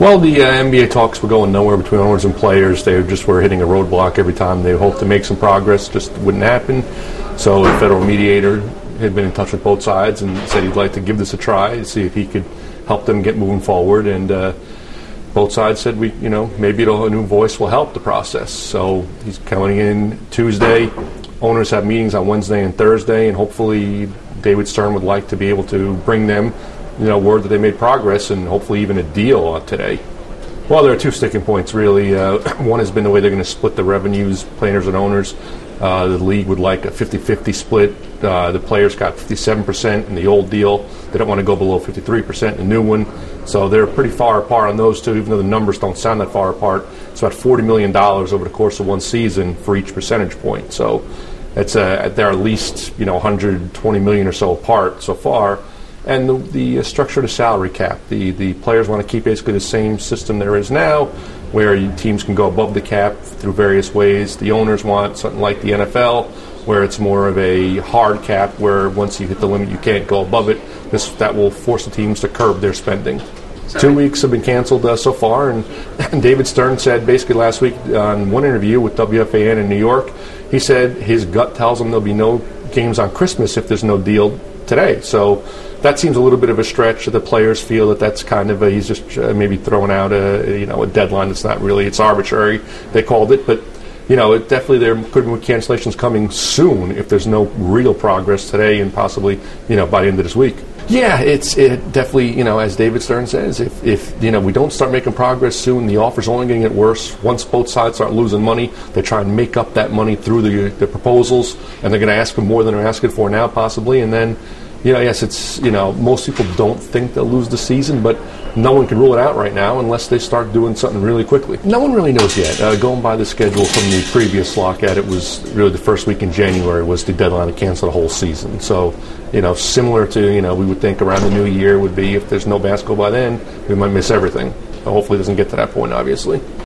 Well, the uh, NBA talks were going nowhere between owners and players. They just were hitting a roadblock every time. They hoped to make some progress, just wouldn't happen. So the federal mediator had been in touch with both sides and said he'd like to give this a try, and see if he could help them get moving forward. And uh, both sides said we, you know, maybe a new voice will help the process. So he's coming in Tuesday. Owners have meetings on Wednesday and Thursday, and hopefully David Stern would like to be able to bring them, you know, word that they made progress and hopefully even a deal today. Well, there are two sticking points really. Uh, one has been the way they're going to split the revenues, players and owners. Uh, the league would like a 50-50 split. Uh, the players got 57% in the old deal. They don't want to go below 53% in the new one. So they're pretty far apart on those two, even though the numbers don't sound that far apart. It's about $40 million over the course of one season for each percentage point. So it's uh, they're at least you know 120 million or so apart so far. And the, the uh, structure of the salary cap, the, the players want to keep basically the same system there is now, where teams can go above the cap through various ways. The owners want something like the NFL, where it's more of a hard cap, where once you hit the limit, you can't go above it. This that will force the teams to curb their spending. Sorry. Two weeks have been canceled uh, so far, and, and, David Stern said basically last week on one interview with WFAN in New York, he said his gut tells him there'll be no games on Christmas if there's no deal today. So that seems a little bit of a stretch. The players feel that that's kind of a, he's just uh, maybe throwing out a you know a deadline that's not really it's arbitrary. They called it, but you know it definitely there could be cancellations coming soon if there's no real progress today and possibly you know by the end of this week. Yeah, it's it definitely you know as David Stern says, if if you know we don't start making progress soon, the offer's only going to get worse. Once both sides start losing money, they try and make up that money through the the proposals, and they're going to ask for more than they're asking for now, possibly, and then you know, yes, it's you know most people don't think they'll lose the season, but no one can rule it out right now unless they start doing something really quickly. No one really knows yet. Uh, going by the schedule from the previous lockout, it was really the first week in January was the deadline to cancel the whole season. So, you know, similar to you know we would think around the new year would be if there's no basketball by then, we might miss everything. hopefully, it doesn't get to that point, obviously.